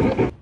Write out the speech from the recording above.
you